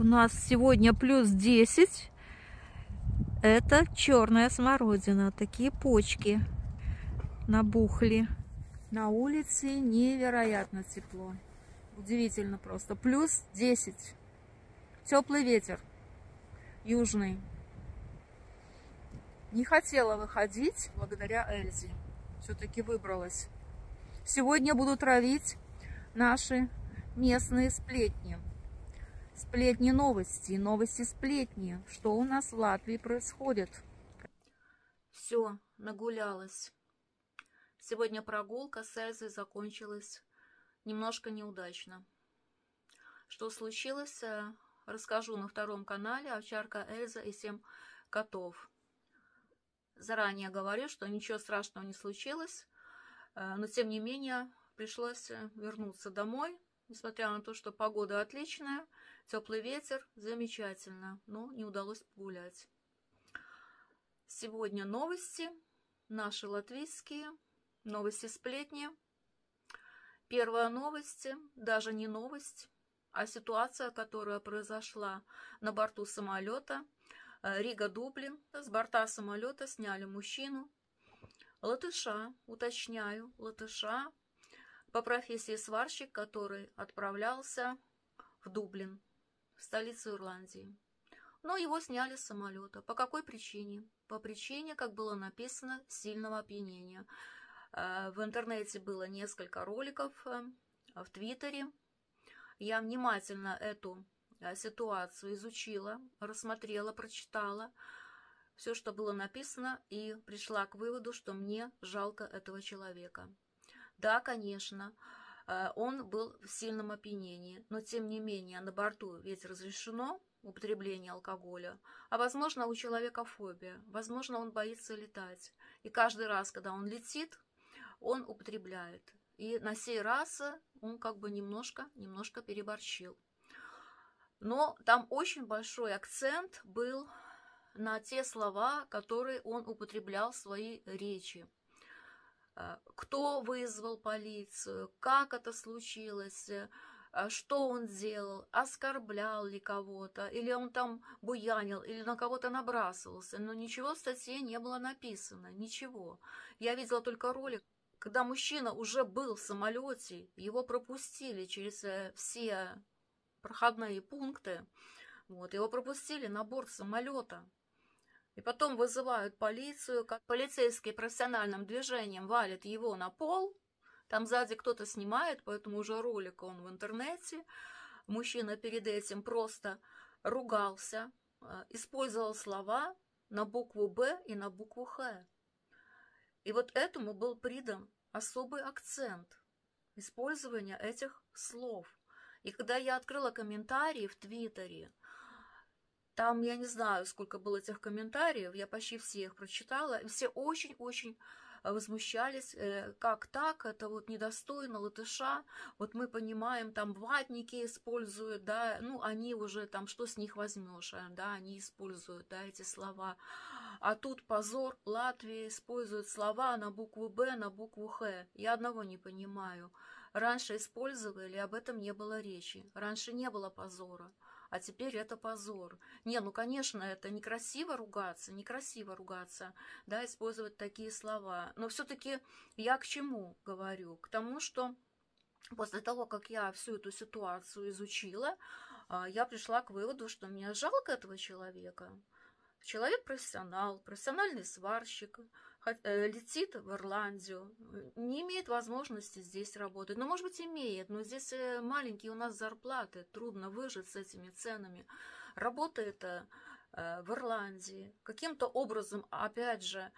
у нас сегодня плюс 10. Это черная смородина. Такие почки набухли. На улице невероятно тепло. Удивительно просто. Плюс 10. Теплый ветер. Южный. Не хотела выходить благодаря Эльзе. Все-таки выбралась. Сегодня буду травить наши местные сплетни. Сплетни новости, новости сплетни. Что у нас в Латвии происходит? Все, нагулялась. Сегодня прогулка с Эльзой закончилась немножко неудачно. Что случилось, э, расскажу на втором канале «Овчарка Эльза и семь котов». Заранее говорю, что ничего страшного не случилось, э, но тем не менее пришлось э, вернуться домой, несмотря на то, что погода отличная, теплый ветер, замечательно, но не удалось погулять. Сегодня новости, наши латвийские, новости-сплетни. Первая новость, даже не новость, а ситуация, которая произошла на борту самолета Рига-Дублин. С борта самолета сняли мужчину, латыша, уточняю, латыша, по профессии сварщик, который отправлялся в Дублин, в столицу Ирландии. Но его сняли с самолета. По какой причине? По причине, как было написано, сильного опьянения. Э, в интернете было несколько роликов, э, в Твиттере. Я внимательно эту э, ситуацию изучила, рассмотрела, прочитала все, что было написано, и пришла к выводу, что мне жалко этого человека. Да, конечно, он был в сильном опьянении, но тем не менее на борту ведь разрешено употребление алкоголя, а возможно у человека фобия, возможно он боится летать, и каждый раз, когда он летит, он употребляет. И на сей раз он как бы немножко, немножко переборщил. Но там очень большой акцент был на те слова, которые он употреблял в своей речи. Э, кто вызвал полицию, как это случилось, э, что он делал, оскорблял ли кого-то, или он там буянил, или на кого-то набрасывался. Но ничего в статье не было написано, ничего. Я видела только ролик, когда мужчина уже был в самолете, его пропустили через э, все проходные пункты, вот, его пропустили на борт самолета. И потом вызывают полицию, как полицейский профессиональным движением валит его на пол. Там сзади кто-то снимает, поэтому уже ролик он в интернете. Мужчина перед этим просто ругался, э, использовал слова на букву «Б» и на букву «Х». И вот этому был придан особый акцент использования этих слов. И когда я открыла комментарии в Твиттере, там, я не знаю, сколько было этих комментариев, я почти все их прочитала, все очень-очень э, возмущались, э, как так, это вот недостойно латыша, вот мы понимаем, там ватники используют, да, ну, они уже там, что с них возьмешь, э, да, они используют, да, эти слова, а тут позор, Латвия использует слова на букву «Б», на букву «Х», я одного не понимаю, раньше использовали, об этом не было речи, раньше не было позора, а теперь это позор. Не, ну, конечно, это некрасиво ругаться, некрасиво ругаться, да, использовать такие слова. Но все-таки я к чему говорю? К тому, что после того, как я всю эту ситуацию изучила, а, я пришла к выводу, что мне жалко этого человека. Человек профессионал, профессиональный сварщик, летит в Ирландию, не имеет возможности здесь работать. Ну, может быть, имеет, но здесь э, маленькие у нас зарплаты, трудно выжить с этими ценами. Работает э, в Ирландии, каким-то образом, опять же,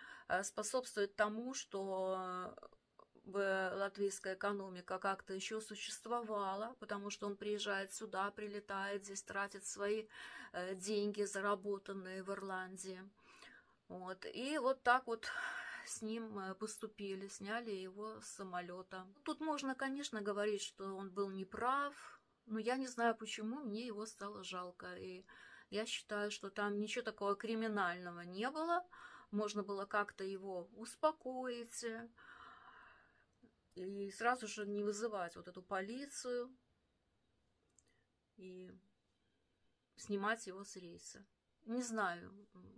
способствует тому, что латвийская экономика как-то еще существовала, потому что он приезжает сюда, прилетает здесь, тратит свои деньги, заработанные в Ирландии. Вот. И вот так вот с ним э, поступили, сняли его с самолета. Тут можно, конечно, говорить, что он был неправ, но я не знаю, почему мне его стало жалко. И я считаю, что там ничего такого криминального не было. Можно было как-то его успокоить и сразу же не вызывать вот эту полицию. И снимать его с рейса. Не знаю,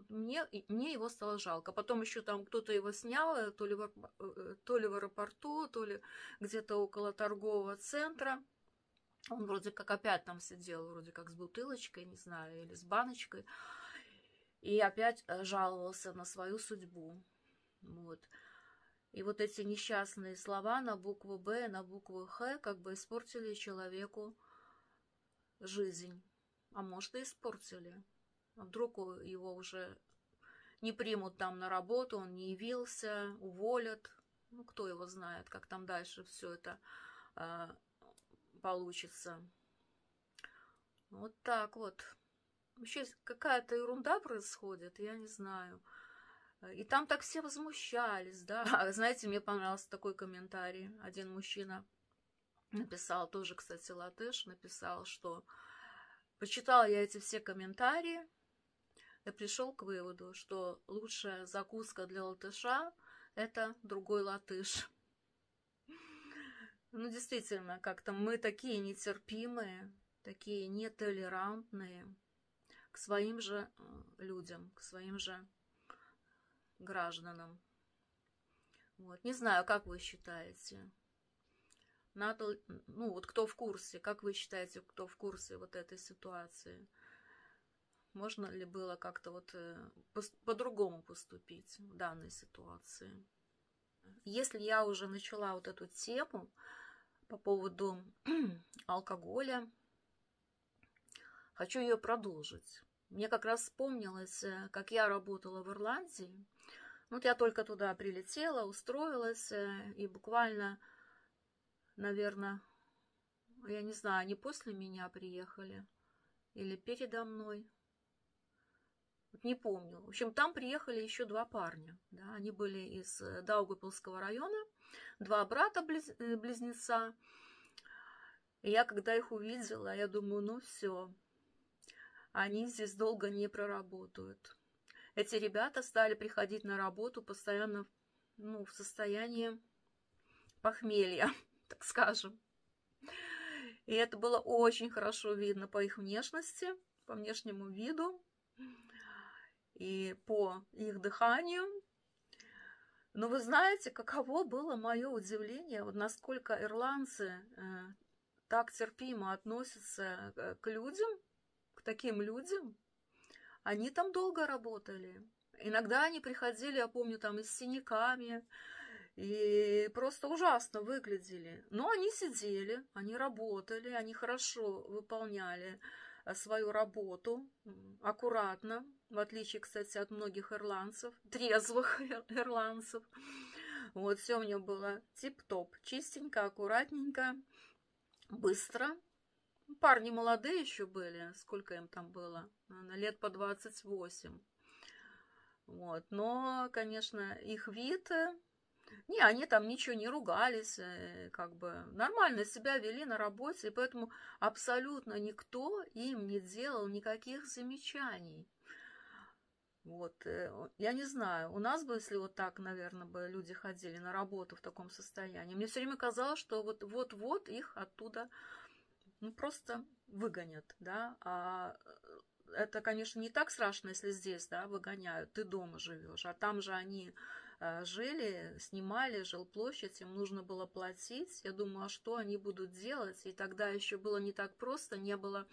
мне, мне его стало жалко. Потом еще там кто-то его снял, э, то ли, в, э, то ли в аэропорту, то ли где-то около торгового центра. Он вроде как опять там сидел, вроде как с бутылочкой, не знаю, или с баночкой. И опять э, жаловался на свою судьбу. Вот. И вот эти несчастные слова на букву «Б», на букву «Х» как бы испортили человеку жизнь. А может, и испортили. А вдруг его уже не примут там на работу, он не явился, уволят. Ну, кто его знает, как там дальше все это э, получится. Вот так вот. Вообще какая-то ерунда происходит, я не знаю. И там так все возмущались, да. Знаете, мне понравился такой комментарий. Один мужчина написал, тоже, кстати, латыш, написал, что почитал я эти все комментарии, и пришел к выводу, что лучшая закуска для латыша – это другой латыш. Ну, действительно, как-то мы такие нетерпимые, такие нетолерантные к своим же э, людям, к своим же гражданам. Вот. Не знаю, как вы считаете? Надо, ну вот кто в курсе, как вы считаете, кто в курсе вот этой ситуации? Можно ли было как-то вот э, по-другому поступить в данной ситуации? Если я уже начала вот эту тему по поводу алкоголя, хочу ее продолжить. Мне как раз вспомнилось, э, как я работала в Ирландии. Вот я только туда прилетела, устроилась, э, и буквально, наверное, я не знаю, они после меня приехали или передо мной. Не помню. В общем, там приехали еще два парня. Да, они были из э, Даугапилского района, два брата-близнеца. Э, И я, когда их увидела, я думаю, ну все, они здесь долго не проработают. Эти ребята стали приходить на работу постоянно ну, в состоянии похмелья, так скажем. И это было очень хорошо видно по их внешности, по внешнему виду и по их дыханию. Но вы знаете, каково было мое удивление, вот насколько ирландцы э, так терпимо относятся э, к людям, к таким людям. Они там долго работали. Иногда они приходили, я помню, там и с синяками, и просто ужасно выглядели. Но они сидели, они работали, они хорошо выполняли свою работу аккуратно, в отличие, кстати, от многих ирландцев, трезвых ирландцев. Вот, все у него было тип-топ, чистенько, аккуратненько, быстро. Парни молодые еще были, сколько им там было? На лет по 28. Вот, но, конечно, их вид не, они там ничего не ругались, э, как бы нормально себя вели на работе, и поэтому абсолютно никто им не делал никаких замечаний. Вот, э, я не знаю, у нас бы, если вот так, наверное, бы люди ходили на работу в таком состоянии, мне все время казалось, что вот вот-вот их оттуда ну, просто выгонят, да, а э, это, конечно, не так страшно, если здесь, да, выгоняют, ты дома живешь, а там же они жили, снимали жилплощадь, им нужно было платить. Я думаю, а что они будут делать? И тогда еще было не так просто, не было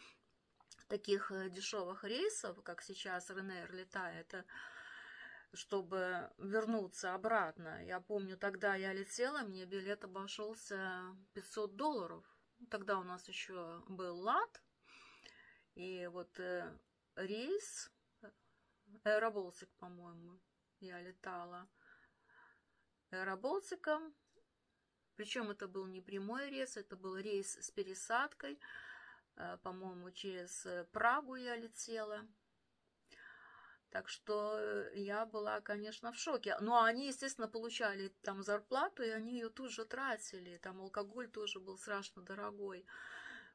таких э, дешевых рейсов, как сейчас Ренейр летает, э, чтобы вернуться обратно. Я помню, тогда я летела, мне билет обошелся 500 долларов. Тогда у нас еще был лад, и вот рейс, Аэроболтик, по-моему, я летала – Аэроболтиком. Причем это был не прямой рейс, это был рейс с пересадкой. Э, по-моему, через э, Прагу я летела. Так что э, я была, конечно, в шоке. Но они, естественно, получали там зарплату, и они ее тут же тратили. Там алкоголь тоже был страшно дорогой.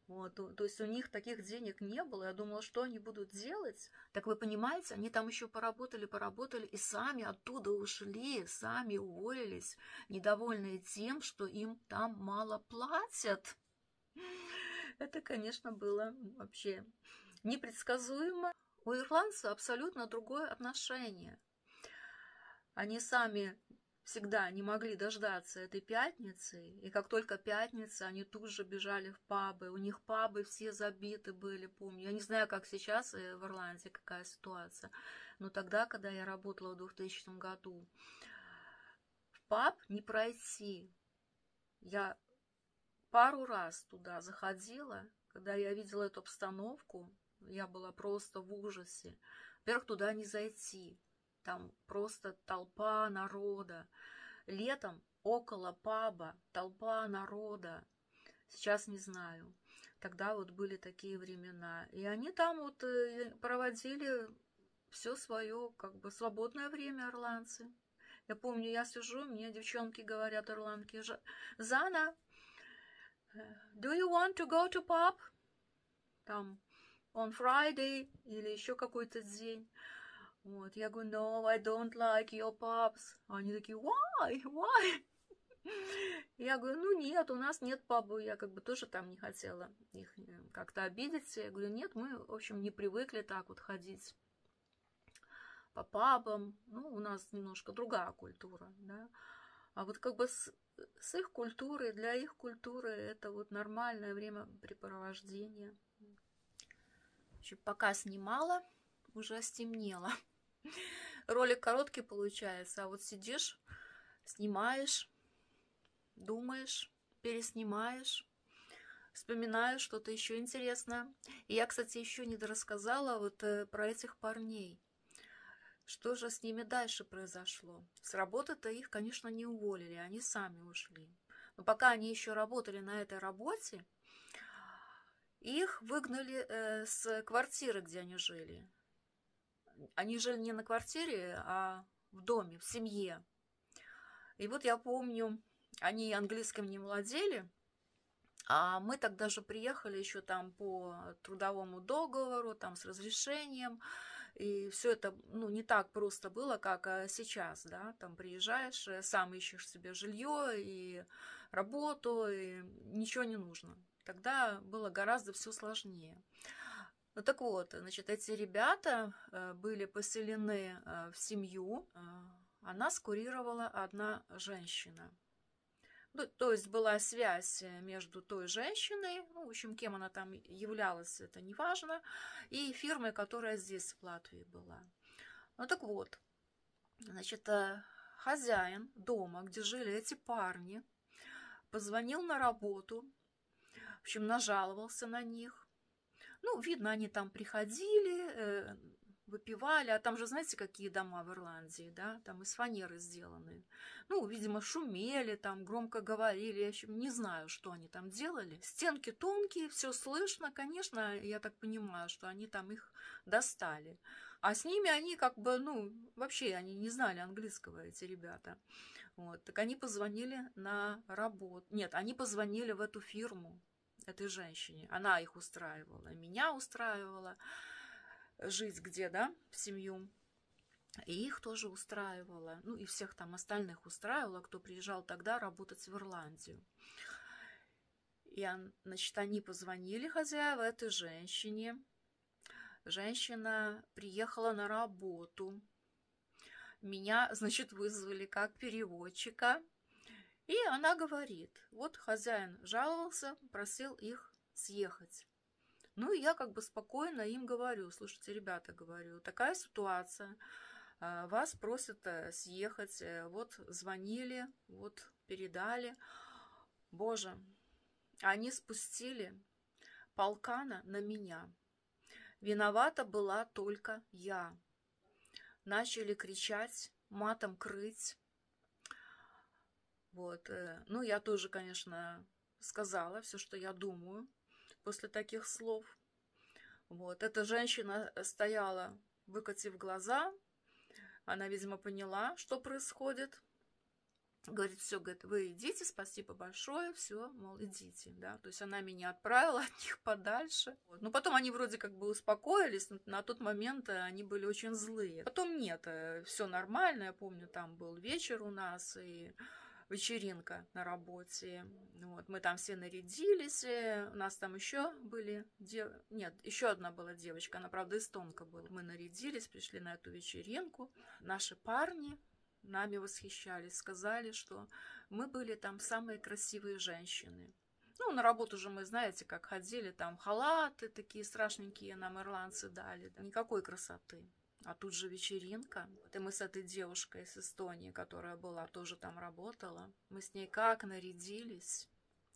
Вот, то, то есть у них таких денег не было. Я думала, что они будут делать. Так вы понимаете, они там еще поработали, поработали и сами оттуда ушли, сами уволились, недовольные тем, что им там мало платят. Это, конечно, было вообще непредсказуемо. У ирландцев абсолютно другое отношение. Они сами всегда не могли дождаться этой пятницы, и как только пятница, они тут же бежали в пабы. У них пабы все забиты были, помню. Я не знаю, как сейчас э, в Ирландии какая ситуация, но тогда, когда я работала в 2000 году, в паб не пройти. Я пару раз туда заходила, когда я видела эту обстановку, я была просто в ужасе. Во-первых, туда не зайти. Там просто толпа народа. Летом около паба толпа народа. Сейчас не знаю. Тогда вот были такие времена. И они там вот э, проводили все свое как бы свободное время ирландцы. Я помню, я сижу, мне девчонки говорят, ирландки, Зана, do you want to go to pub? Там on Friday или еще какой-то день. Вот, я говорю, no, I don't like your pubs. Они такие, why, why? Я говорю, ну нет, у нас нет паба. Я как бы тоже там не хотела их э, как-то обидеть. Я говорю, нет, мы, в общем, не привыкли так вот ходить по пабам. Ну, у нас немножко другая культура, да. А вот как бы с, с их культурой, для их культуры это вот нормальное времяпрепровождение. Пока снимала, уже стемнело. Ролик короткий получается, а вот сидишь, снимаешь, думаешь, переснимаешь, вспоминаешь что-то еще интересное. И я, кстати, еще не дорассказала вот э, про этих парней. Что же с ними дальше произошло? С работы-то их, конечно, не уволили, они сами ушли. Но пока они еще работали на этой работе, их выгнали э, с квартиры, где они жили. Они жили не на квартире, а в доме, в семье. И вот я помню, они английским не владели, а мы тогда же приехали еще там по трудовому договору, там с разрешением. И все это ну, не так просто было, как а, сейчас, да, там приезжаешь, э, сам ищешь себе жилье и работу, и ничего не нужно. Тогда было гораздо все сложнее. Ну так вот, значит, эти ребята э, были поселены э, в семью. Э, она скурировала одна женщина. Ну, то есть была связь между той женщиной, ну, в общем, кем она там являлась, это не важно, и фирмой, которая здесь, в Латвии была. Ну так вот, значит, хозяин дома, где жили эти парни, позвонил на работу, в общем, нажаловался на них, ну, видно, они там приходили, э, выпивали, а там же, знаете, какие дома в Ирландии, да, там из фанеры сделаны. Ну, видимо, шумели, там громко говорили, я еще не знаю, что они там делали. Стенки тонкие, все слышно, конечно, я так понимаю, что они там их достали. А с ними они как бы, ну, вообще они не знали английского, эти ребята. Вот, так они позвонили на работу. Нет, они позвонили в эту фирму, этой женщине. Она их устраивала, меня устраивала жить где, да, в семью. И их тоже устраивала. Ну, и всех там остальных устраивала, кто приезжал тогда работать в Ирландию. И, значит, они позвонили хозяева этой женщине. Женщина приехала на работу. Меня, значит, вызвали как переводчика – и она говорит, вот хозяин жаловался, просил их съехать. Ну, и я как бы спокойно им говорю, слушайте, ребята, говорю, такая ситуация, а, вас просят э, съехать, э, вот звонили, вот передали. Боже, они спустили полкана на меня. Виновата была только я. Начали кричать, матом крыть. Вот. Э, ну, я тоже, конечно, сказала все, что я думаю после таких слов. Вот. Эта женщина стояла, выкатив глаза. Она, видимо, поняла, что происходит. Говорит, все, говорит, вы идите, спасибо большое, все, мол, идите, да. То есть она меня отправила от них подальше. Вот. Но потом они вроде как бы успокоились, но на тот момент они были очень злые. Потом нет, э, все нормально, я помню, там был вечер у нас, и вечеринка на работе. Вот, мы там все нарядились, у нас там еще были... Дев... Нет, еще одна была девочка, она, правда, эстонка была. Мы нарядились, пришли на эту вечеринку. Наши парни нами восхищались, сказали, что мы были там самые красивые женщины. Ну, на работу же мы, знаете, как ходили, там халаты такие страшненькие нам ирландцы дали. Никакой красоты. А тут же вечеринка. И мы с этой девушкой из Эстонии, которая была, тоже там работала. Мы с ней как нарядились,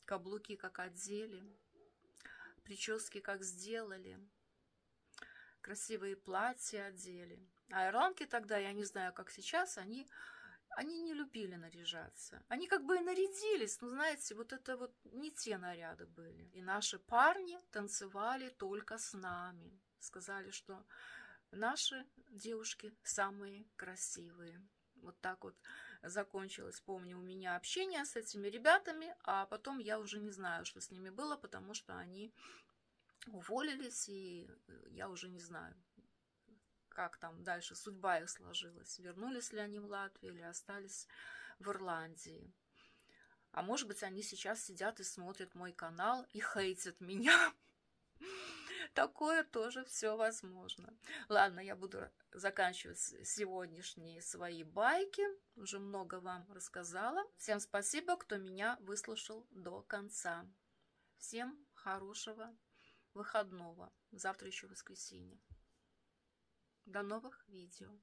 каблуки как одели, прически как сделали, красивые платья одели. А ирландки тогда, я не знаю, как сейчас, они, они не любили наряжаться. Они как бы и нарядились, но, знаете, вот это вот не те наряды были. И наши парни танцевали только с нами. Сказали, что Наши девушки самые красивые. Вот так вот закончилось, помню, у меня общение с этими ребятами, а потом я уже не знаю, что с ними было, потому что они уволились, и я уже не знаю, как там дальше судьба их сложилась. Вернулись ли они в Латвию или остались в Ирландии. А может быть, они сейчас сидят и смотрят мой канал и хейтят меня. Такое тоже все возможно. Ладно, я буду заканчивать сегодняшние свои байки. Уже много вам рассказала. Всем спасибо, кто меня выслушал до конца. Всем хорошего выходного. Завтра еще воскресенье. До новых видео.